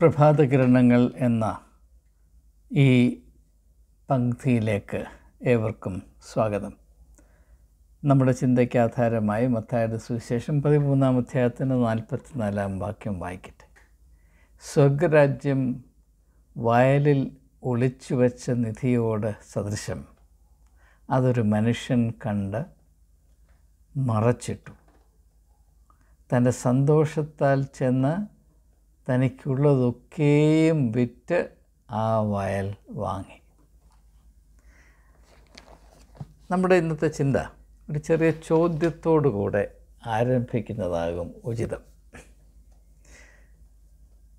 പ്രഭാതകിരണങ്ങൾ എന്ന ഈ പങ്ക്തിയിലേക്ക് ഏവർക്കും സ്വാഗതം. നമ്മുടെ ചിന്തയ്ക്ക് ആധാരമായി മത്തായുടെ സുവിശേഷം പതിമൂന്നാം അധ്യായത്തിന്റെ നാൽപ്പത്തിനാലാം വാക്യം വായിക്കട്ടെ. സ്വർഗരാജ്യം വയലിൽ ഒളിച്ചു വച്ച നിധിയോട് സദൃശം. അതൊരു മനുഷ്യൻ കണ്ട് മറച്ചിട്ടു. തന്റെ സന്തോഷത്താൽ ചെന്ന് തനിക്കുള്ളതൊക്കെയും വിറ്റ് ആ വയൽ വാങ്ങി. നമ്മുടെ ഇന്നത്തെ ചിന്ത ഒരു ചെറിയ ചോദ്യത്തോടു കൂടെ ആരംഭിക്കുന്നതാകും ഉചിതം.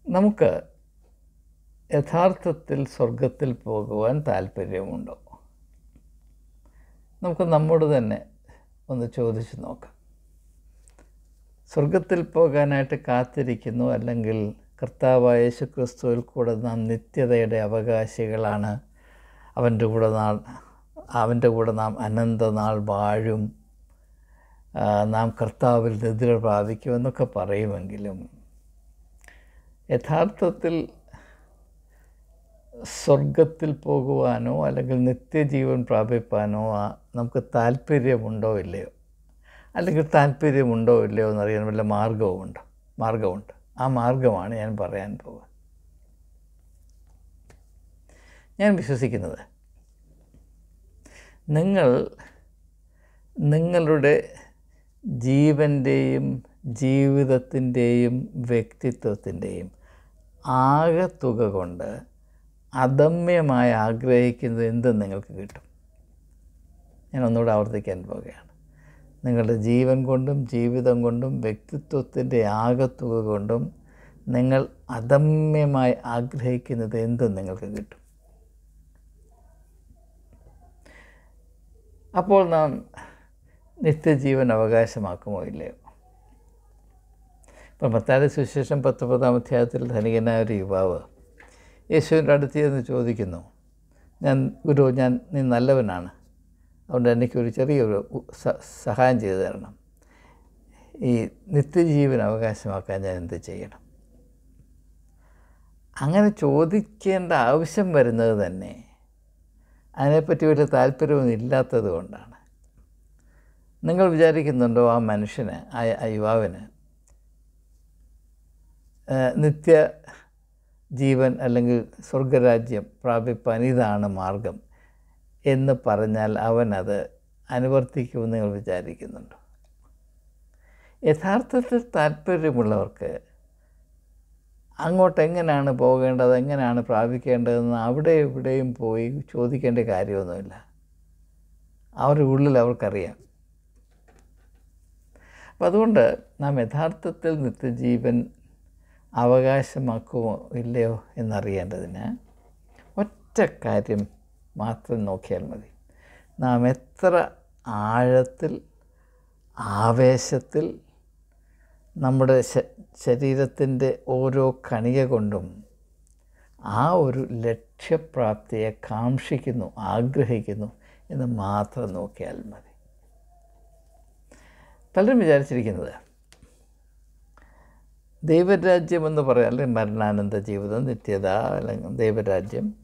നമുക്ക് യഥാർത്ഥത്തിൽ സ്വർഗത്തിൽ പോകുവാൻ താല്പര്യമുണ്ടോ? നമുക്ക് നമ്മോട് തന്നെ ഒന്ന് ചോദിച്ചു നോക്കാം. സ്വർഗത്തിൽ പോകാനായിട്ട് കാത്തിരിക്കുന്നു അല്ലെങ്കിൽ കർത്താവായ യേശു ക്രിസ്തുവിൽ കൂടെ നാം നിത്യതയുടെ അവകാശികളാണ്. അവന്റെ കൂടെ നാൾ അവന്റെ കൂടെ നാം അനന്തനാൾ വാഴും. നാം കർത്താവിൽ നിദ്ര പ്രാപിക്കുമെന്നൊക്കെ പറയുമെങ്കിലും യഥാർത്ഥത്തിൽ സ്വർഗത്തിൽ പോകുവാനോ അല്ലെങ്കിൽ നിത്യജീവൻ പ്രാപിപ്പാനോ നമുക്ക് താല്പര്യമുണ്ടോ ഇല്ലയോ? അല്ലെങ്കിൽ താല്പര്യമുണ്ടോ ഇല്ലയോ എന്നറിയാൻ വല്ല മാർഗവുമുണ്ട്? മാർഗമുണ്ട് ആ മാർഗമാണ് ഞാൻ പറയാൻ പോകുക ഞാൻ വിശ്വസിക്കുന്നത് നിങ്ങൾ നിങ്ങളുടെ ജീവന്റെയും ജീവിതത്തിന്റെയും വ്യക്തിത്വത്തിന്റെയും ആകെ തുക കൊണ്ട് അദമ്യമായി ആഗ്രഹിക്കുന്നത് എന്തും നിങ്ങൾക്ക് കിട്ടും. ഞാൻ ഒന്നുകൂടെ ആവർത്തിക്കാൻ പോവുകയാണ്. നിങ്ങളുടെ ജീവൻ കൊണ്ടും ജീവിതം കൊണ്ടും വ്യക്തിത്വത്തിന്റെ ആകത്തുക കൊണ്ടും നിങ്ങൾ അദമ്യമായി ആഗ്രഹിക്കുന്നത് എന്തും നിങ്ങൾക്ക് കിട്ടും. അപ്പോൾ നാം നിത്യജീവൻ അവകാശമാക്കുമോ ഇല്ലയോ? ഇപ്പം പത്താല സുശേഷം പത്തൊമ്പതാം അധ്യായത്തിൽ ധനികനായ ഒരു യുവാവ് യേശുവിന്റെ അടുത്ത് ചെന്ന് ചോദിക്കുന്നു ഞാൻ ഗുരു ഞാൻ നീ നല്ലവനാണ്. അതുകൊണ്ട് എനിക്കൊരു ചെറിയൊരു സഹായം ചെയ്തു തരണം. ഈ നിത്യജീവൻ അവകാശമാക്കാൻ ഞാൻ എന്ത് ചെയ്യണം? അങ്ങനെ ചോദിക്കേണ്ട ആവശ്യം വരുന്നത് തന്നെ അതിനെപ്പറ്റി വലിയ താല്പര്യമൊന്നും ഇല്ലാത്തത് കൊണ്ടാണ്. നിങ്ങൾ വിചാരിക്കുന്നുണ്ടോ ആ മനുഷ്യന് ആ യുവാവിന് നിത്യ ജീവൻ അല്ലെങ്കിൽ സ്വർഗരാജ്യം പ്രാപിപ്പാൻ ഇതാണ് മാർഗം? എന്ന് പറഞ്ഞാൽ അവനത് അനുവർത്തിക്കുമെന്ന് നിങ്ങൾ വിചാരിക്കുന്നുണ്ടോ? യഥാർത്ഥത്തിൽ താല്പര്യമുള്ളവർക്ക് അങ്ങോട്ട് എങ്ങനെയാണ് പോകേണ്ടത് എങ്ങനെയാണ് പ്രാപിക്കേണ്ടതെന്ന് അവിടെ ഇവിടെയും പോയി ചോദിക്കേണ്ട കാര്യമൊന്നുമില്ല. അവരുടെ ഉള്ളിൽ അവർക്കറിയാം. അപ്പം അതുകൊണ്ട് നാം യഥാർത്ഥത്തിൽ നിത്യജീവൻ അവകാശമാക്കുമോ ഇല്ലയോ എന്നറിയേണ്ടതിന് ഒറ്റ കാര്യം മാത്രം നോക്കിയാൽ മതി. നാം എത്ര ആഴത്തിൽ ആവേശത്തിൽ നമ്മുടെ ശരീരത്തിന്റെ ഓരോ കണിക കൊണ്ടും ആ ഒരു ലക്ഷ്യപ്രാപ്തിയെ കാക്ഷിക്കുന്നു ആഗ്രഹിക്കുന്നു എന്ന് മാത്രം നോക്കിയാൽ മതി. പലരും വിചാരിച്ചിരിക്കുന്നത് ദൈവരാജ്യം എന്ന് പറയാം അല്ലെങ്കിൽ മരണാനന്ദ ജീവിതം നിത്യത അല്ലെങ്കിൽ ദൈവരാജ്യം.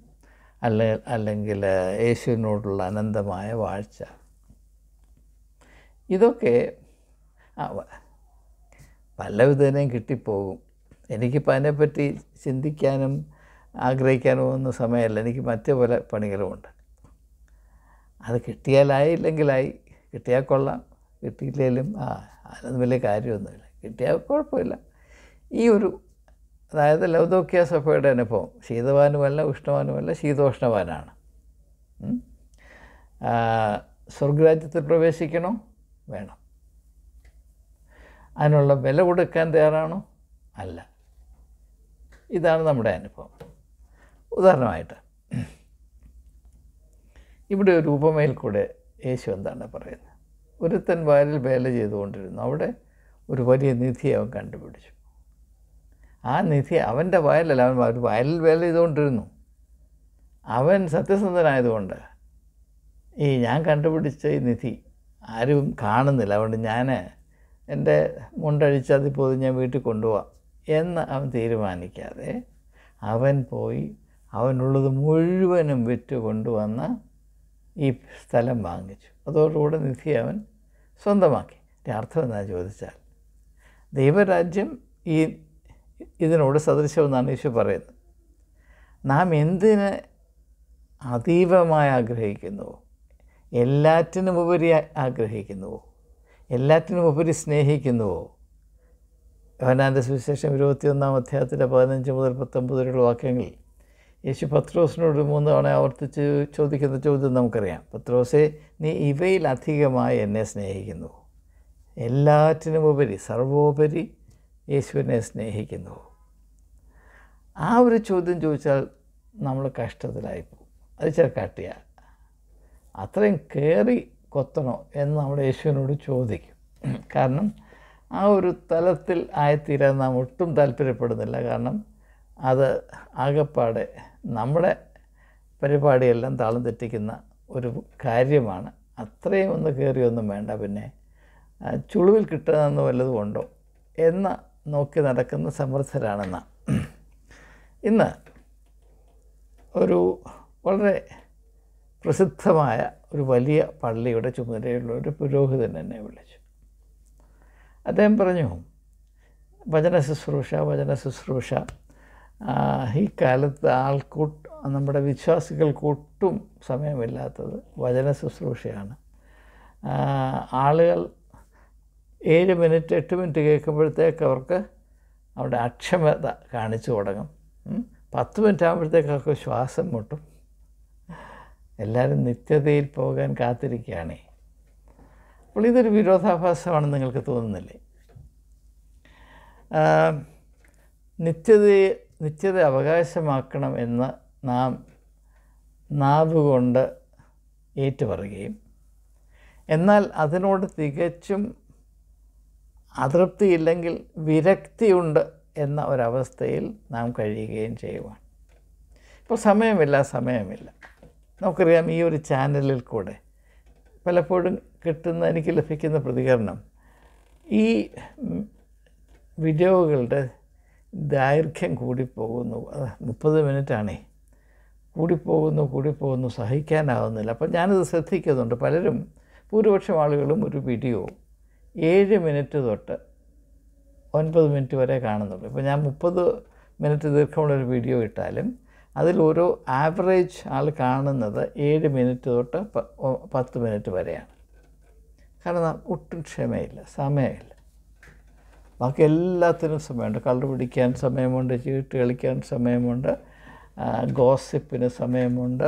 അല്ല അല്ലെങ്കിൽ യേശുവിനോടുള്ള അനന്തമായ വാഴ്ച. ഇതൊക്കെ പല വിധേനയും കിട്ടിപ്പോകും. എനിക്കിപ്പോൾ അതിനെപ്പറ്റി ചിന്തിക്കാനും ആഗ്രഹിക്കാനോ ഒന്നും സമയമല്ല. എനിക്ക് മറ്റു പല പണികളുമുണ്ട്. അത് കിട്ടിയാലായി ഇല്ലെങ്കിലായി കിട്ടിയാൽ കൊള്ളാം. കിട്ടിയില്ലെങ്കിലും ആ അതിനൊന്നും വലിയ കാര്യമൊന്നുമില്ല. കിട്ടിയാൽ കുഴപ്പമില്ല. ഈ ഒരു അതായത് ലൗദോക്യ സഭയുടെ അനുഭവം. ശീതവാനുമല്ല ഉഷ്ണവാനുമല്ല ശീതോഷ്ണവാനാണ്. സ്വർഗരാജ്യത്തിൽ പ്രവേശിക്കണോ? വേണം. അതിനുള്ള വില കൊടുക്കാൻ തയ്യാറാണോ? അല്ല. ഇതാണ് നമ്മുടെ അനുഭവം. ഉദാഹരണമായിട്ട് ഇവിടെ ഒരു ഉപമയിൽ കൂടെ യേശു എന്താണ് പറയുന്നത്? ഒരുത്തൻ വയലിൽ വേല ചെയ്തുകൊണ്ടിരുന്നു. അവിടെ ഒരു വലിയ നിധി അവൻ കണ്ടുപിടിച്ചു. ആ നിധി അവന്റെ വയലല്ല അവൻ വയലിൽ വേല ചെയ്തുകൊണ്ടിരുന്നു. അവൻ സത്യസന്ധനായതുകൊണ്ട് ഈ ഞാൻ കണ്ടുപിടിച്ച ഈ നിധി ആരും കാണുന്നില്ല. അതുകൊണ്ട് ഞാൻ എന്റെ മുണ്ടഴിച്ച് അതിൽ പോയി ഞാൻ വീട്ടിൽ കൊണ്ടുപോവാം എന്ന് അവൻ തീരുമാനിക്കാതെ അവൻ പോയി അവനുള്ളത് മുഴുവനും വിറ്റ് കൊണ്ടുവന്ന് ഈ സ്ഥലം വാങ്ങിച്ചു. അതോടുകൂടെ നിധി അവൻ സ്വന്തമാക്കി. അർത്ഥം എന്താ ചോദിച്ചാൽ ദൈവരാജ്യം ഈ ഇതിനോട് സദൃശമെന്നാണ് ഈശോ പറയുന്നത്. നാം എന്തിന് അതീവമായി ആഗ്രഹിക്കുന്നുവോ? എല്ലാറ്റിനും ഉപരി ആഗ്രഹിക്കുന്നുവോ? എല്ലാറ്റിനും ഉപരി സ്നേഹിക്കുന്നുവോ? യോഹനാന്റെ സുവിശേഷം ഇരുപത്തിയൊന്നാം അധ്യായത്തിലെ പതിനഞ്ച് മുതൽ പത്തൊമ്പത് വരെയുള്ള വാക്യങ്ങളിൽ യേശു പത്രോസിനോട് മൂന്ന് തവണ ആവർത്തിച്ച് ചോദിക്കുന്ന ചോദ്യം നമുക്കറിയാം. പത്രോസെ നീ ഇവയിലധികമായി എന്നെ സ്നേഹിക്കുന്നു എല്ലാറ്റിനും ഉപരി സർവോപരി യേശുവിനെ സ്നേഹിക്കുന്നു. ആ ഒരു ചോദ്യം ചോദിച്ചാൽ നമ്മൾ കഷ്ടത്തിലായിപ്പോവും അത് ചെറുക്കാട്ടിയ അത്രയും കയറി കൊത്തണോ എന്ന് നമ്മൾ യേശുവിനോട് ചോദിക്കും. കാരണം ആ ഒരു തലത്തിൽ ആയിത്തീരാൻ നാം ഒട്ടും താല്പര്യപ്പെടുന്നില്ല. കാരണം അത് ആകെപ്പാടെ നമ്മുടെ പരിപാടിയെല്ലാം താളം തെറ്റിക്കുന്ന ഒരു കാര്യമാണ്. അത്രയും ഒന്ന് കയറിയൊന്നും വേണ്ട. പിന്നെ ചുളിവിൽ കിട്ടുന്ന വല്ലതും ഉണ്ടോ? എന്ന് നോക്കി നടക്കുന്ന സമർത്ഥരാണെന്ന. ഇന്ന് ഒരു വളരെ പ്രസിദ്ധമായ ഒരു വലിയ പള്ളിയുടെ ചുമതലയുള്ള ഒരു പുരോഹിതൻ എന്നെ വിളിച്ചു. അദ്ദേഹം പറഞ്ഞു വചന ശുശ്രൂഷ വചന ശുശ്രൂഷ. ഈ കാലത്ത് ആൾക്കൂട്ട് നമ്മുടെ വിശ്വാസികൾക്ക് ഒട്ടും സമയമില്ലാത്തത് വചന ശുശ്രൂഷയാണ്. ആളുകൾ ഏഴ് മിനിറ്റ് എട്ട് മിനിറ്റ് കേൾക്കുമ്പോഴത്തേക്ക് അവർക്ക് അവിടെ അക്ഷമത കാണിച്ചു തുടങ്ങും. പത്ത് മിനിറ്റ് ആകുമ്പോഴത്തേക്ക് അവർക്ക് ശ്വാസം മുട്ടും. എല്ലാവരും നിത്യതയിൽ പോകാൻ കാത്തിരിക്കുകയാണേ. അപ്പോൾ ഇതൊരു വിരോധാഭാസമാണെന്ന് നിങ്ങൾക്ക് തോന്നുന്നില്ലേ? നിത്യത നിത്യതയെ നിത്യത അവകാശമാക്കണം എന്ന് നാം നാവ് കൊണ്ട് ഏറ്റുപറയുകയും എന്നാൽ അതിനോട് തികച്ചും അതൃപ്തിയില്ലെങ്കിൽ വിരക്തിയുണ്ട് എന്ന ഒരവസ്ഥയിൽ നാം കഴിയുകയും ചെയ്യുവാൻ. ഇപ്പോൾ സമയമില്ല സമയമില്ല. നമുക്കറിയാം ഈ ഒരു ചാനലിൽ കൂടെ പലപ്പോഴും കിട്ടുന്ന എനിക്ക് ലഭിക്കുന്ന പ്രതികരണം ഈ വീഡിയോകളുടെ ദൈർഘ്യം കൂടിപ്പോകുന്നു. മുപ്പത് മിനിറ്റാണേ. കൂടിപ്പോകുന്നു കൂടിപ്പോകുന്നു സഹിക്കാനാവുന്നില്ല. അപ്പം ഞാനത് ശ്രദ്ധിക്കുന്നുണ്ട്. പലരും ഭൂരിപക്ഷം ആളുകളും ഒരു വീഡിയോ ഏഴ് മിനിറ്റ് തൊട്ട് ഒൻപത് മിനിറ്റ് വരെ കാണുന്നുള്ളൂ. ഇപ്പോൾ ഞാൻ മുപ്പത് മിനിറ്റ് ദീർഘമുള്ളൊരു വീഡിയോ ഇട്ടാലും അതിൽ ഓരോ ആവറേജ് ആൾ കാണുന്നത് ഏഴ് മിനിറ്റ് തൊട്ട് പത്ത് മിനിറ്റ് വരെയാണ്. കാരണം ഒട്ടും ക്ഷമയില്ല സമയമില്ല. ബാക്കി എല്ലാത്തിനും സമയമുണ്ട്. കളർ പിടിക്കാൻ സമയമുണ്ട് ചീട്ട് കളിക്കാൻ സമയമുണ്ട് ഗോസിപ്പിന് സമയമുണ്ട്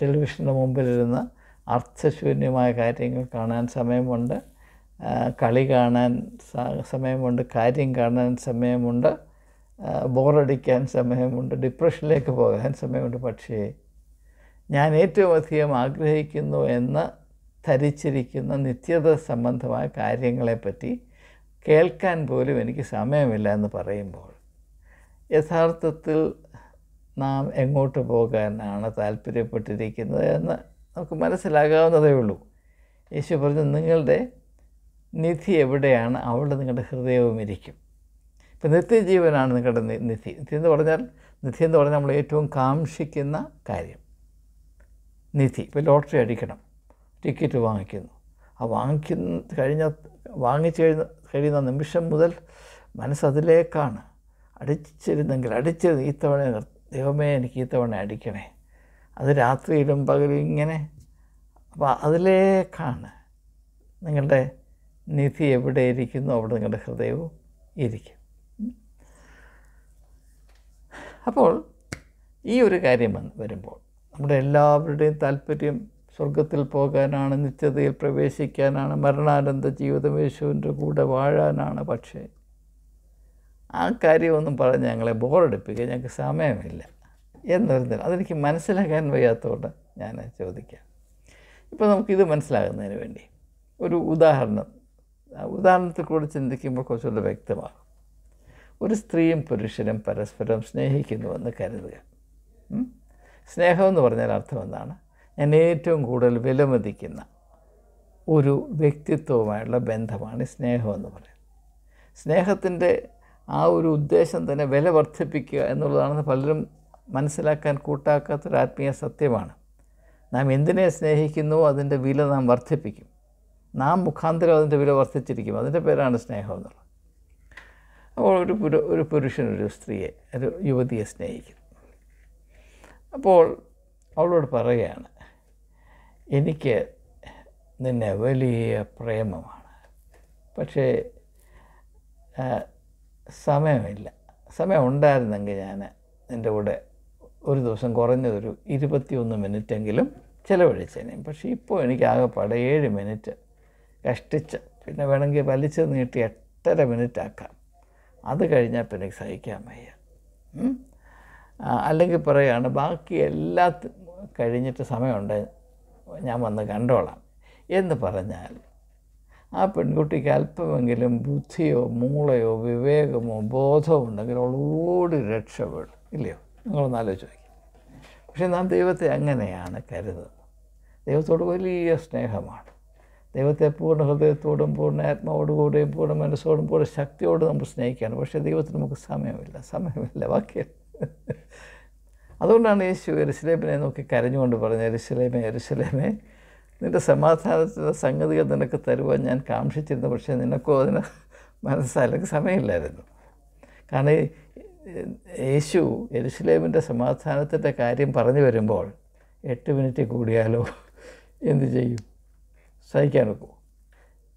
ടെലിവിഷന്റെ മുമ്പിലിരുന്ന് അർത്ഥശൂന്യമായ കാര്യങ്ങൾ കാണാൻ സമയമുണ്ട്. കളി കാണാൻ സമയമുണ്ട് കാര്യം കാണാൻ സമയമുണ്ട് ബോറടിക്കാൻ സമയമുണ്ട് ഡിപ്രഷനിലേക്ക് പോകാൻ സമയമുണ്ട്. പക്ഷേ ഞാൻ ഏറ്റവും അധികം ആഗ്രഹിക്കുന്നു എന്ന് ധരിച്ചിരിക്കുന്ന നിത്യത സംബന്ധമായ കാര്യങ്ങളെപ്പറ്റി കേൾക്കാൻ പോലും എനിക്ക് സമയമില്ല എന്ന് പറയുമ്പോൾ യഥാർത്ഥത്തിൽ നാം എങ്ങോട്ട് പോകാനാണ് താല്പര്യപ്പെട്ടിരിക്കുന്നത് എന്ന് നമുക്ക് മനസ്സിലാകാവുന്നതേ ഉള്ളൂ. യേശു പറഞ്ഞു നിങ്ങളുടെ നിധി എവിടെയാണ്? അവിടെ നിങ്ങളുടെ ഹൃദയവും ഇരിക്കും. ഇപ്പം നിത്യജീവനാണ് നിങ്ങളുടെ നിധി. നിധി എന്ന് പറഞ്ഞാൽ നിധി എന്ന് പറഞ്ഞാൽ നമ്മൾ ഏറ്റവും കാംക്ഷിക്കുന്ന കാര്യം. നിധി. ഇപ്പോൾ ലോട്ടറി അടിക്കണം. ടിക്കറ്റ് വാങ്ങിക്കുന്നു. ആ വാങ്ങിക്കുന്ന കഴിഞ്ഞ വാങ്ങിച്ചു കഴിഞ്ഞ കഴിയുന്ന നിമിഷം മുതൽ മനസ്സതിലേക്കാണ് അടിച്ചിരുന്നെങ്കിൽ അടിച്ചിരുന്നു ഈ തവണ ദൈവമേ എനിക്ക് ഈ തവണ അടിക്കണേ. അത് രാത്രിയിലും പകലും ഇങ്ങനെ. അപ്പോൾ അതിലേക്കാണ് നിങ്ങളുടെ നിധി എവിടെ ഇരിക്കുന്നു? അവിടെ നിങ്ങളുടെ ഹൃദയവും ഇരിക്കും. അപ്പോൾ ഈ ഒരു കാര്യം വന്ന് വരുമ്പോൾ നമ്മുടെ എല്ലാവരുടെയും താല്പര്യം സ്വർഗത്തിൽ പോകാനാണ് നിത്യതയിൽ പ്രവേശിക്കാനാണ് മരണാനന്ദ ജീവിതം യേശുവിന്റെ കൂടെ വാഴാനാണ്. പക്ഷേ ആ കാര്യമൊന്നും പറഞ്ഞ് ഞങ്ങളെ ബോറടിപ്പിക്കുക ഞങ്ങൾക്ക് സമയമില്ല എന്നൊരു അതെനിക്ക് മനസ്സിലാക്കാൻ വയ്യാത്തതുകൊണ്ട് ഞാൻ ചോദിക്കാം. ഇപ്പോൾ നമുക്കിത് മനസ്സിലാകുന്നതിന് വേണ്ടി ഒരു ഉദാഹരണം ഉദാഹരണത്തിൽ കൂടെ ചിന്തിക്കുമ്പോൾ കുറച്ചുകൂടെ വ്യക്തമാകും. ഒരു സ്ത്രീയും പുരുഷനും പരസ്പരം സ്നേഹിക്കുന്നുവെന്ന് കരുതുക? സ്നേഹമെന്ന് പറഞ്ഞാൽ അർത്ഥം എന്താണ്? ഞാൻ ഏറ്റവും കൂടുതൽ വിലമതിക്കുന്ന ഒരു വ്യക്തിത്വവുമായുള്ള ബന്ധമാണ് സ്നേഹമെന്ന് പറയുന്നത്. സ്നേഹത്തിന്റെ ആ ഒരു ഉദ്ദേശം തന്നെ വില വർദ്ധിപ്പിക്കുക എന്നുള്ളതാണെന്ന് പലരും മനസ്സിലാക്കാൻ കൂട്ടാക്കാത്തൊരു ആത്മീയ സത്യമാണ്. നാം എന്തിനെ സ്നേഹിക്കുന്നു അതിന്റെ വില നാം വർദ്ധിപ്പിക്കും. നാം മുഖാന്തരം അതിന്റെ വില വർദ്ധിച്ചിരിക്കും. അതിന്റെ പേരാണ് സ്നേഹം എന്നുള്ളത്. അപ്പോൾ ഒരു പുരു ഒരു പുരുഷൻ ഒരു സ്ത്രീയെ ഒരു യുവതിയെ സ്നേഹിക്കുന്നു. അപ്പോൾ അവളോട് പറയുകയാണ് എനിക്ക് നിന്നെ വലിയ പ്രേമമാണ്. പക്ഷേ സമയമില്ല. സമയം ഉണ്ടായിരുന്നെങ്കിൽ ഞാൻ നിന്റെ കൂടെ ഒരു ദിവസം കുറഞ്ഞതൊരു ഇരുപത്തിയൊന്ന് മിനിറ്റെങ്കിലും ചിലവഴിച്ചേനെ. പക്ഷേ ഇപ്പോൾ എനിക്ക് ആകെപ്പാടെ ഏഴ് മിനിറ്റ് കഷ്ടിച്ച്. പിന്നെ വേണമെങ്കിൽ വലിച്ച് നീട്ടി എട്ടര മിനിറ്റ് ആക്കാം. അത് കഴിഞ്ഞാൽ പിന്നെ സഹിക്കാൻ വയ്യ. അല്ലെങ്കിൽ പറയുകയാണ് ബാക്കി എല്ലാ കഴിഞ്ഞിട്ട് സമയമുണ്ട് ഞാൻ വന്ന് കണ്ടോളാം. എന്ന് പറഞ്ഞാൽ ആ പെൺകുട്ടിക്ക് അല്പമെങ്കിലും ബുദ്ധിയോ മൂളയോ വിവേകമോ ബോധമോ ഉണ്ടെങ്കിൽ അവൾ ഓടി രക്ഷപ്പെടും. ഇല്ലയോ? നിങ്ങളൊന്ന് നോക്കി. പക്ഷേ നാം ദൈവത്തെ അങ്ങനെയാണ് കരുതുന്നത്. ദൈവത്തോട് വലിയ സ്നേഹമാണ്. ദൈവത്തെ പൂർണ ഹൃദയത്തോടും പൂർണ ആത്മാവോടുകൂടെയും പൂർണ മനസ്സോടും പൂർണ ശക്തിയോടും നമ്മൾ സ്നേഹിക്കുകയാണ്. പക്ഷേ ദൈവത്തിന് നമുക്ക് സമയമില്ല. സമയമില്ല. ബാക്കി അതുകൊണ്ടാണ് യേശു എരുസലേമിനെ നോക്കി കരഞ്ഞുകൊണ്ട് പറഞ്ഞത് എരുസലേമേ എരുസലേമേ നിന്റെ സമാധാനത്തിന്റെ സംഗതികൾ നിനക്ക് തരുവാൻ ഞാൻ കാക്ഷിച്ചിരുന്നു. പക്ഷേ നിനക്കോ അതിന് മനസ്സല്ലെങ്കിൽ സമയമില്ലായിരുന്നു. കാരണം യേശു എരുസലേമിന്റെ സമാധാനത്തിന്റെ കാര്യം പറഞ്ഞു വരുമ്പോൾ എട്ട് മിനിറ്റ് കൂടിയാലോ എന്ത് ചെയ്യും? സഹിക്കാൻ നോക്കൂ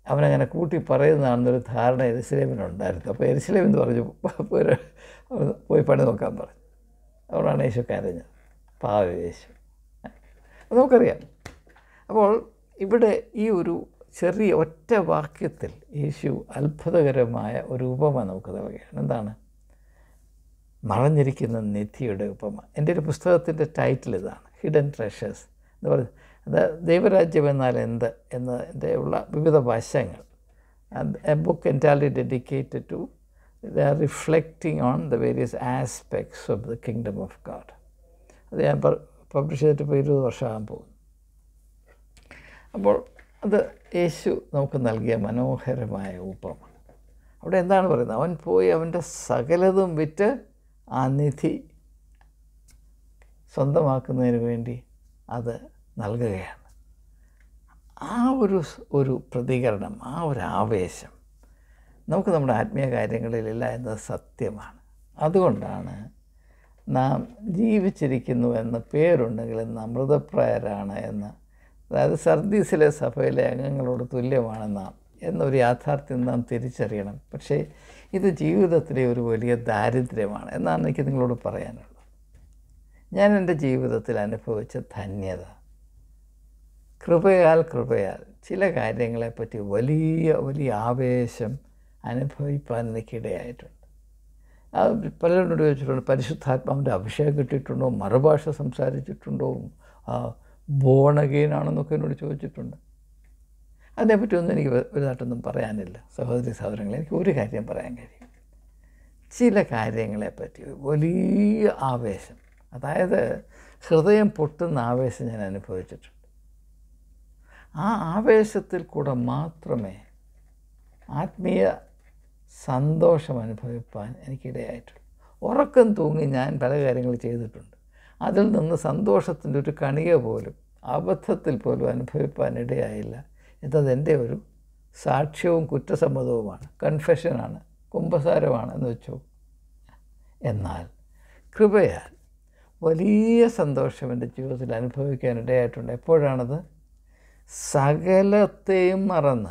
അവനങ്ങനെ കൂട്ടി പറയുന്നതാണെന്നൊരു ധാരണ എരിശിലേമിനുണ്ടായിരുന്നു. അപ്പോൾ എരിശിലേം എന്ന് പറഞ്ഞു പോയി പണി നോക്കാൻ പറഞ്ഞു. അതുകൊണ്ടാണ് യേശു കരഞ്ഞത്. പാവ യേശു. അത് നമുക്കറിയാം. അപ്പോൾ ഇവിടെ ഈ ഒരു ചെറിയ ഒറ്റ വാക്യത്തിൽ യേശു അത്ഭുതകരമായ ഒരു ഉപമ നമുക്ക് നൽകുകയാണ്. എന്താണ്? മറഞ്ഞിരിക്കുന്ന നിധിയുടെ ഉപമ. എന്റെ ഒരു പുസ്തകത്തിന്റെ ടൈറ്റിൽ ഇതാണ് ഹിഡൻ ട്രഷേഴ്സ് എന്ന് പറയുന്നത് അത് ദൈവരാജ്യം എന്നാൽ എന്ത് എന്നതിന്റെ ഉള്ള വിവിധ വശങ്ങൾ. A book entirely dedicated to reflecting on the various aspects of the kingdom of God അത് ഞാൻ പബ്ലിഷ് ചെയ്തിട്ട് ഇപ്പോൾ ഇരുപത് വർഷമാകാൻ പോകുന്നു. അപ്പോൾ അത് യേശു നമുക്ക് നൽകിയ മനോഹരമായ ഉപമ. അവിടെ എന്താണ് പറയുന്നത്? അവൻ പോയി അവന്റെ സകലതും വിറ്റ് ആ നിധി സ്വന്തമാക്കുന്നതിന് വേണ്ടി അത് നൽകുകയാണ്. ആ ഒരു ഒരു പ്രതികരണം ആ ഒരു ആവേശം നമുക്ക് നമ്മുടെ ആത്മീയ കാര്യങ്ങളിലില്ല എന്നത് സത്യമാണ്. അതുകൊണ്ടാണ് നാം ജീവിച്ചിരിക്കുന്നു എന്ന പേരുണ്ടെങ്കിലും നാം മൃതപ്രായരാണ് എന്ന്. അതായത് സർദീസിലെ സഭയിലെ അംഗങ്ങളോട് തുല്യമാണ് നാം എന്നൊരു യാഥാർത്ഥ്യം നാം തിരിച്ചറിയണം. പക്ഷേ ഇത് ജീവിതത്തിലെ ഒരു വലിയ ദാരിദ്ര്യമാണ് എന്നാണ് എനിക്ക് നിങ്ങളോട് പറയാനുള്ളത്. ഞാൻ എന്റെ ജീവിതത്തിൽ അനുഭവിച്ച ധന്യത. കൃപയാൽ കൃപയാൽ ചില കാര്യങ്ങളെപ്പറ്റി വലിയ വലിയ ആവേശം അനുഭവിപ്പാൻ എനിക്കിടയായിട്ടുണ്ട്. അത് പലരോട് ചോദിച്ചിട്ടുണ്ട് പരിശുദ്ധാത്മാവിന്റെ അഭിഷേകം കിട്ടിയിട്ടുണ്ടോ? മറുഭാഷ സംസാരിച്ചിട്ടുണ്ടോ? ബോണഗെയിനാണെന്നൊക്കെ എന്നോട് ചോദിച്ചിട്ടുണ്ട്. അതിനെപ്പറ്റി ഒന്നും എനിക്ക് വലുതായിട്ടൊന്നും പറയാനില്ല. സഹോദരി സഹോദരങ്ങളെ എനിക്ക് ഒരു കാര്യം പറയാൻ കഴിയും. ചില കാര്യങ്ങളെപ്പറ്റി വലിയ ആവേശം അതായത് ഹൃദയം പൊട്ടുന്ന ആവേശം ഞാൻ അനുഭവിച്ചിട്ടുണ്ട്. ആ ആവേശത്തിൽ കൂടെ മാത്രമേ ആത്മീയ സന്തോഷം അനുഭവിപ്പാൻ എനിക്കിടയായിട്ടുള്ളൂ. ഉറക്കം തൂങ്ങി ഞാൻ പല കാര്യങ്ങൾ ചെയ്തിട്ടുണ്ട്. അതിൽ നിന്ന് സന്തോഷത്തിന്റെ ഒരു കണിക പോലും അബദ്ധത്തിൽ പോലും അനുഭവിപ്പാൻ ഇടയായില്ല എന്നത് എന്റെ ഒരു സാക്ഷ്യവും കുറ്റസമ്മതവുമാണ്. കൺഫെഷനാണ് കുംഭസാരമാണ് എന്ന് വെച്ചു. എന്നാൽ കൃപയാൽ വലിയ സന്തോഷം എന്റെ ജീവിതത്തിൽ അനുഭവിക്കാൻ ഇടയായിട്ടുണ്ട്. എപ്പോഴാണത്? സകലത്തെയും മറന്ന്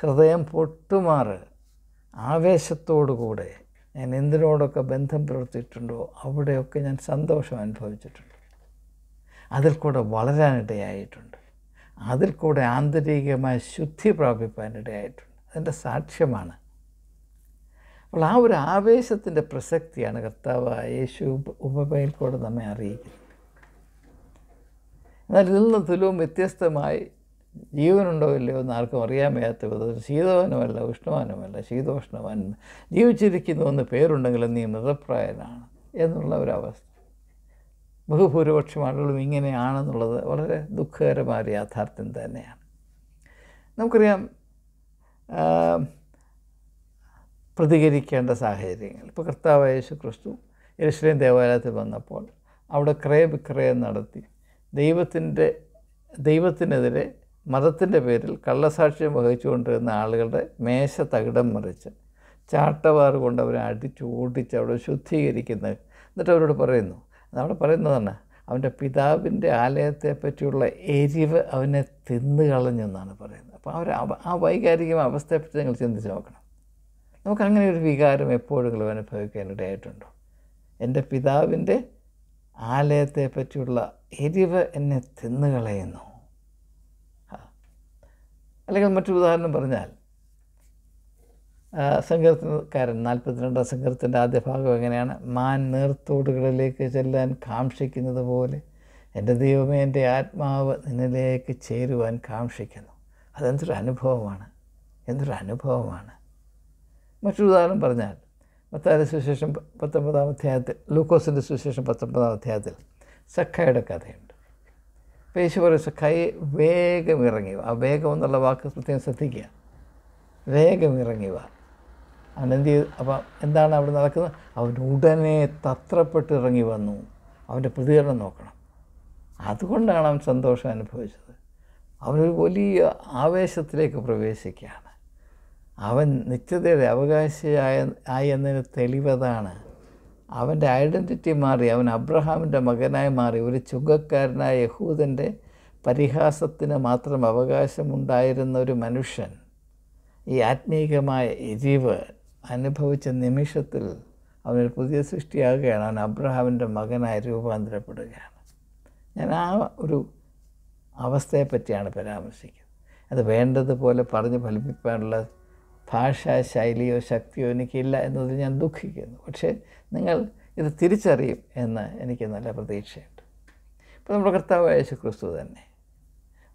ഹൃദയം പൊട്ടുമാറ് ആവേശത്തോടുകൂടെ ഞാൻ എന്തിനോടൊക്കെ ബന്ധം പുലർത്തിയിട്ടുണ്ടോ അവിടെയൊക്കെ ഞാൻ സന്തോഷം അനുഭവിച്ചിട്ടുണ്ട്. അതിൽ കൂടെ വളരാനിടയായിട്ടുണ്ട്. അതിൽ കൂടെ ആന്തരികമായ ശുദ്ധി പ്രാപിപ്പാനിടയായിട്ടുണ്ട്. അതിന്റെ സാക്ഷ്യമാണ്. അപ്പോൾ ആ ഒരു ആവേശത്തിന്റെ പ്രസക്തിയാണ് കർത്താവ് യേശു ഉപ- ഉപമയിൽ കൂടെ നമ്മെ അറിയിക്കുന്നത്. എന്നാൽ ഇതിൽ നിന്ന് തുലവും വ്യത്യസ്തമായി ജീവനുണ്ടോ ഇല്ലയോ എന്ന് ആർക്കും അറിയാൻ വയ്യാത്ത വിധത്തിൽ ശീതവാനുമല്ല ഉഷ്ണവാനുമല്ല ശീതോഷ്ണവാൻ ജീവിച്ചിരിക്കുന്നു എന്ന് പേരുണ്ടെങ്കിലും നീ മൃതപ്രായനാണ് എന്നുള്ള ഒരവസ്ഥ ബഹുഭൂരിപക്ഷം ആളുകളും ഇങ്ങനെയാണെന്നുള്ളത് വളരെ ദുഃഖകരമായ യാഥാർത്ഥ്യം തന്നെയാണ്. നമുക്കറിയാം പ്രതികരിക്കേണ്ട സാഹചര്യങ്ങൾ. ഇപ്പോൾ കർത്താവ് യേശു ക്രിസ്തു യെരുശലേം ദേവാലയത്തിൽ വന്നപ്പോൾ അവിടെ ക്രയവിക്രയം നടത്തി. ദൈവത്തിന്റെ ദൈവത്തിനെതിരെ മതത്തിന്റെ പേരിൽ കള്ളസാക്ഷ്യം വഹിച്ചുകൊണ്ടിരുന്ന ആളുകളുടെ മേശ തകിടം മറിച്ച് ചാട്ടവാർ കൊണ്ട് അവരെ അടിച്ചോടിച്ച് അവിടെ ശുദ്ധീകരിക്കുന്നത് എന്നിട്ട് അവരോട് പറയുന്നു അവിടെ പറയുന്നതാണ് അവന്റെ പിതാവിന്റെ ആലയത്തെ പറ്റിയുള്ള എരിവ് അവനെ തിന്നു കളഞ്ഞെന്നാണ് പറയുന്നത്. അപ്പോൾ അവർ അവ- ആ വൈകാരിക അവസ്ഥയെപ്പറ്റി നിങ്ങൾ ചിന്തിച്ച് നോക്കണം. നമുക്കങ്ങനെ ഒരു വികാരം എപ്പോഴെങ്കിലും അനുഭവിക്കാനിടയായിട്ടുണ്ടോ എന്റെ പിതാവിന്റെ ആലയത്തെ പറ്റിയുള്ള എരിവ് എന്നെ തിന്നുകളയുന്നു അല്ലെങ്കിൽ മറ്റൊരു ഉദാഹരണം പറഞ്ഞാൽ സങ്കീർത്തനക്കാരൻ നാൽപ്പത്തിരണ്ടാം സങ്കീർത്തിന്റെ ആദ്യ ഭാഗം എങ്ങനെയാണ്? മാൻ നീർത്തോടുകളിലേക്ക് ചെല്ലാൻ കാക്ഷിക്കുന്നത് പോലെ എന്റെ ദൈവമേ എന്റെ ആത്മാവ് നിന്നിലേക്ക് ചേരുവാൻ കാക്ഷിക്കുന്നു. അതെന്തൊരു അനുഭവമാണ്? എന്തൊരു അനുഭവമാണ്? മറ്റൊരു ഉദാഹരണം പറഞ്ഞാൽ മത്തായ സുവിശേഷം പ- പത്തൊമ്പതാം അധ്യായത്തിൽ ലൂക്കോസിന്റെ സുശേഷം പത്തൊമ്പതാം അധ്യായത്തിൽ സഖായുടെ കഥയുണ്ട്. അപ്പോൾ യേശു പറയും സഖായി വേഗം ഇറങ്ങി. ആ വേഗം എന്നുള്ള വാക്ക് പ്രത്യേകം ശ്രദ്ധിക്കുക. വേഗം ഇറങ്ങി വാ. അനന്തി അപ്പം എന്താണ് അവിടെ നടക്കുന്നത്? അവൻ ഉടനെ തത്രപ്പെട്ട് ഇറങ്ങി വന്നു. അവന്റെ പ്രതികരണം നോക്കണം. അതുകൊണ്ടാണ് അവൻ സന്തോഷം അനുഭവിച്ചത്. അവനൊരു വലിയ ആവേശത്തിലേക്ക് പ്രവേശിക്കുകയാണ്. അവൻ നിത്യതയുടെ അവകാശിയായ ആയി എന്നതിന് തെളിവതാണ് അവന്റെ ഐഡന്റിറ്റി മാറി അവൻ അബ്രഹാമിന്റെ മകനായി മാറി ഒരു ചുങ്കക്കാരനായ യഹൂദന്റെ പരിഹാസത്തിന് മാത്രം അവകാശമുണ്ടായിരുന്ന ഒരു മനുഷ്യൻ ഈ ആത്മീകമായ എരിവ് അനുഭവിച്ച നിമിഷത്തിൽ അവനൊരു പുതിയ സൃഷ്ടിയാകുകയാണ്. അവൻ അബ്രഹാമിന്റെ മകനായി രൂപാന്തരപ്പെടുകയാണ്. ഞാൻ ആ ഒരു അവസ്ഥയെപ്പറ്റിയാണ് പരാമർശിക്കുന്നത്. അത് വേണ്ടതുപോലെ പറഞ്ഞ് ഫലിപ്പിക്കാനുള്ള ഭാഷാ ശൈലിയോ ശക്തിയോ എനിക്കില്ല എന്നതിൽ ഞാൻ ദുഃഖിക്കുന്നു. പക്ഷേ നിങ്ങൾ ഇത് തിരിച്ചറിയും എന്ന് എനിക്ക് നല്ല പ്രതീക്ഷയുണ്ട്. ഇപ്പോൾ നമ്മുടെ കർത്താവ് യേശു ക്രിസ്തു തന്നെ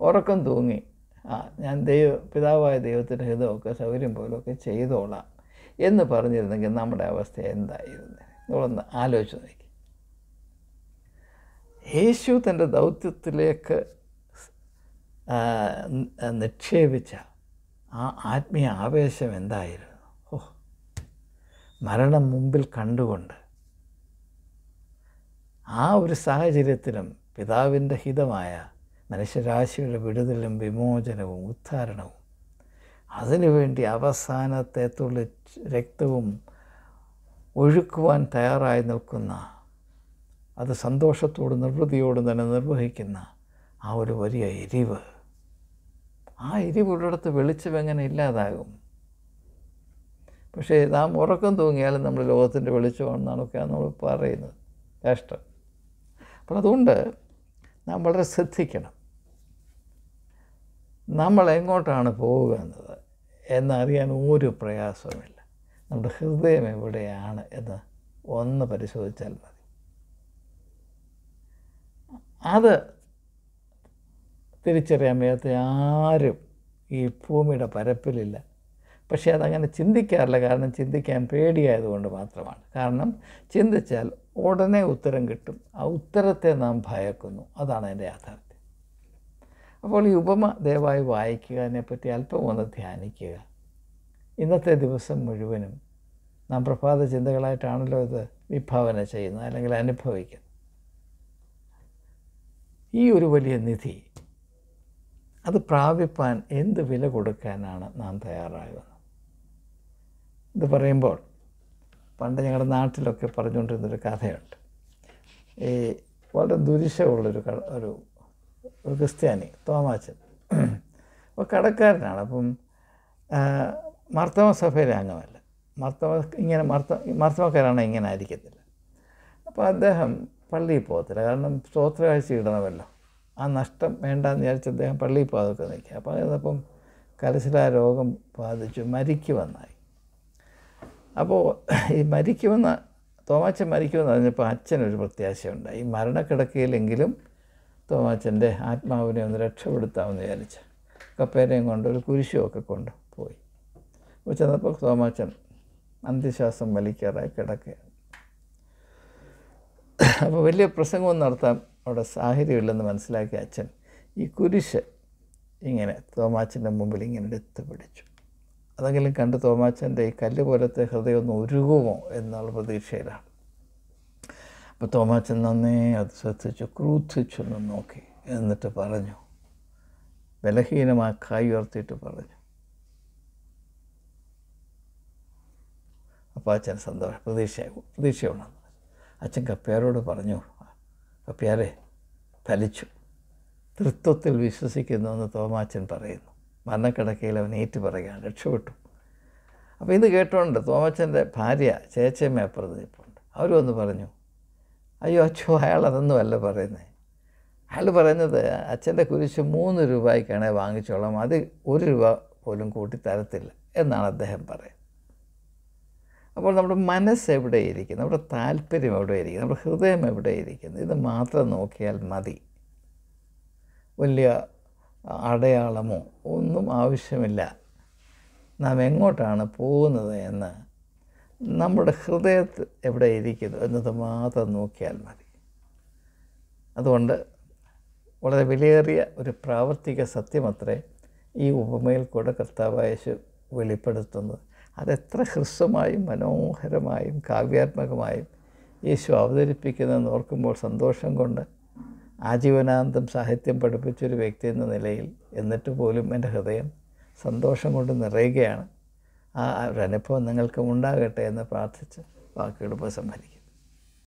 ഉറക്കം തൂങ്ങി ആ ഞാൻ ദൈവ പിതാവായ ദൈവത്തിന്റെ ഹിതമൊക്കെ സൗകര്യം പോലൊക്കെ ചെയ്തോളാം എന്ന് പറഞ്ഞിരുന്നെങ്കിൽ നമ്മുടെ അവസ്ഥ എന്തായിരുന്നു? നിങ്ങളൊന്ന് ആലോചിച്ച് നോക്കി. യേശു തന്റെ ദൗത്യത്തിലേക്ക് ആ, ന- നിക്ഷേപിച്ച ആ ആത്മീയ ആവേശം എന്തായിരുന്നു? ഓ മരണം മുമ്പിൽ കണ്ടുകൊണ്ട് ആ ഒരു സാഹചര്യത്തിലും പിതാവിന്റെ ഹിതമായ മനുഷ്യരാശിയുടെ വിടുതലും വിമോചനവും ഉദ്ധാരണവും അതിനുവേണ്ടി അവസാനത്തെ തുള്ളി രക്തവും ഒഴുക്കുവാൻ തയ്യാറായി നിൽക്കുന്ന അത് സന്തോഷത്തോടും നിർവൃതിയോടും തന്നെ നിർവഹിക്കുന്ന ആ ഒരു വലിയ എരിവ് ആ എരിവുള്ളിടത്ത് വെളിച്ചം എങ്ങനെ ഇല്ലാതാകും? പക്ഷേ നാം ഉറക്കം തൂങ്ങിയാലും നമ്മൾ ലോകത്തിന്റെ വെളിച്ചമാണെന്നാണൊക്കെയാണ് നമ്മൾ പറയുന്നത്. കഷ്ടം അപ്പോൾ അതുകൊണ്ട് നാം വളരെ ശ്രദ്ധിക്കണം. നമ്മൾ എങ്ങോട്ടാണ് പോവുക എന്നത് എന്നറിയാൻ ഒരു പ്രയാസവുമില്ല. നമ്മുടെ ഹൃദയം എവിടെയാണ് എന്ന് ഒന്ന് പരിശോധിച്ചാൽ മതി. അത് തിരിച്ചറിയാൻ വയ്യാത്ത ആരും ഈ ഭൂമിയുടെ പരപ്പിലില്ല. പക്ഷേ അതങ്ങനെ ചിന്തിക്കാറില്ല. കാരണം ചിന്തിക്കാൻ പേടിയായതുകൊണ്ട് മാത്രമാണ്. കാരണം ചിന്തിച്ചാൽ ഉടനെ ഉത്തരം കിട്ടും. ആ ഉത്തരത്തെ നാം ഭയക്കുന്നു. അതാണ് എന്റെ യാഥാർത്ഥ്യം. അപ്പോൾ ഈ ഉപമ ദയവായി വായിക്കുക. അതിനെപ്പറ്റി അല്പം ഒന്ന് ധ്യാനിക്കുക. ഇന്നത്തെ ദിവസം മുഴുവനും നാം പ്രഭാത ചിന്തകളായിട്ടാണല്ലോ ഇത് വിഭാവന ചെയ്യുന്നത് അല്ലെങ്കിൽ അനുഭവിക്കുന്നത്. ഈ ഒരു വലിയ നിധി അത് പ്രാപിപ്പാൻ എന്ത് വില കൊടുക്കാനാണ് നാം തയ്യാറാകുന്നത് ഇത് പറയുമ്പോൾ പണ്ട് ഞങ്ങളുടെ നാട്ടിലൊക്കെ പറഞ്ഞുകൊണ്ടിരുന്നൊരു കഥയുണ്ട്. ഈ വളരെ ദുരിശമുള്ളൊരു ഒരു ഒരു ക്രിസ്ത്യാനി തോമാച്ചൻ. അപ്പോൾ കടക്കാരനാണ്. അപ്പം മർത്തവ മാർത്തമ സഭയിലെ അംഗമല്ല. മർത്തമ ഇങ്ങനെ മർത്ത മാർത്തമക്കാരാണ് ഇങ്ങനെ ആയിരിക്കത്തില്ല. അപ്പോൾ അദ്ദേഹം പള്ളിയിൽ പോകത്തില്ല. കാരണം സ്തോത്രകാഴ്ച ഇടണമല്ലോ. ആ നഷ്ടം വേണ്ടെന്ന് വിചാരിച്ച് അദ്ദേഹം പള്ളിയിൽ പോകാതൊക്കെ നിൽക്കുക. അപ്പോൾ അതപ്പം കലശില രോഗം ബാധിച്ചു. മരിക്കുമെന്നായി അപ്പോൾ ഈ മരിക്കുമെന്ന തോമാച്ചൻ മരിക്കുമെന്ന് പറഞ്ഞപ്പോൾ അച്ഛനൊരു പ്രത്യാശയുണ്ടായി. ഈ മരണക്കിടക്കയിലെങ്കിലും തോമാച്ചന്റെ ആത്മാവിനെ ഒന്ന് രക്ഷപ്പെടുത്താമെന്ന് വിചാരിച്ച് കപ്പേരയും കൊണ്ട് ഒരു കുരിശുമൊക്കെ കൊണ്ട് പോയി അപ്പോൾ ചെന്നപ്പോൾ തോമാച്ചൻ അന്ത്യശ്വാസം വലിക്കാറായി കിടക്കുകയാണ്. അപ്പോൾ വലിയ പ്രസംഗമൊന്നും നടത്താൻ അവിടെ സാഹചര്യമില്ലെന്ന് മനസ്സിലാക്കിയ അച്ഛൻ ഈ കുരിശ് ഇങ്ങനെ തോമാച്ചന്റെ മുമ്പിൽ ഇങ്ങനെ എടുത്ത് പിടിച്ചു. അതെങ്കിലും കണ്ട് തോമാച്ചന്റെ ഈ കല്ല് പോലത്തെ ഹൃദയം ഒന്ന് ഉരുകുമോ എന്നുള്ള പ്രതീക്ഷയിലാണ്. അപ്പോൾ തോമാച്ചൻ നന്നേ അത് ശ്രദ്ധിച്ചു ക്രൂദ്ധിച്ചൊന്ന് നോക്കി. എന്നിട്ട് പറഞ്ഞു ബലഹീനമായ കൈ ഉയർത്തിയിട്ട് പറഞ്ഞു. അപ്പോൾ അച്ഛൻ സന്തോഷം പ്രതീക്ഷ പ്രതീക്ഷയുണ്ടെന്ന് അച്ഛൻ കപ്പേരോട് പറഞ്ഞു കപ്പ്യാരെ ഫലിച്ചു. തൃത്വത്തിൽ വിശ്വസിക്കുന്നുവെന്ന് തോമാച്ചൻ പറയുന്നു. മരണക്കിടക്കയിൽ അവൻ ഏറ്റു പറയുകയാണ് രക്ഷപ്പെട്ടു. അപ്പോൾ ഇത് കേട്ടോണ്ട് തോമച്ചന്റെ ഭാര്യ ചേച്ചമ്മ അപ്പുറത്ത് അവർ വന്ന് പറഞ്ഞു അയ്യോ അച്ഛോ അയാൾ അതൊന്നുമല്ല പറയുന്നത് അയാൾ പറയുന്നത് അച്ഛന്റെ കുരിശ് മൂന്ന് രൂപയ്ക്കാണ് വാങ്ങിച്ചോളാം അത് ഒരു രൂപ പോലും കൂട്ടി തരത്തില്ല എന്നാണ് അദ്ദേഹം പറയുന്നത്. അപ്പോൾ നമ്മുടെ മനസ്സ് എവിടെയിരിക്കും? നമ്മുടെ താല്പര്യം എവിടെയിരിക്കും? നമ്മുടെ ഹൃദയം എവിടെയിരിക്കുന്നു ഇത് മാത്രം നോക്കിയാൽ മതി. വലിയ അടയാളമോ ഒന്നും ആവശ്യമില്ല. നാം എങ്ങോട്ടാണ് പോകുന്നത് എന്ന് നമ്മുടെ ഹൃദയത്തിൽ എവിടെ ഇരിക്കുന്നു എന്നത് മാത്രം നോക്കിയാൽ മതി. അതുകൊണ്ട് വളരെ വിലയേറിയ ഒരു പ്രാവർത്തിക സത്യമത്രേ ഈ ഉപമയിൽ കൂടെ കർത്താവായ വെളിപ്പെടുത്തുന്നത് അതെത്ര ഹ്രസ്വമായും മനോഹരമായും കാവ്യാത്മകമായും യേശു അവതരിപ്പിക്കുന്നതെന്ന് ഓർക്കുമ്പോൾ സന്തോഷം കൊണ്ട് ആജീവനാന്തം സാഹിത്യം പഠിപ്പിച്ചൊരു വ്യക്തി എന്ന നിലയിൽ എന്നിട്ട് പോലും എന്റെ ഹൃദയം സന്തോഷം കൊണ്ട് നിറയുകയാണ്. ആ ഒരു അനുഭവം നിങ്ങൾക്കും ഉണ്ടാകട്ടെ എന്ന് പ്രാർത്ഥിച്ച് വാക്കുകൾ ഉപസംഹരിക്കും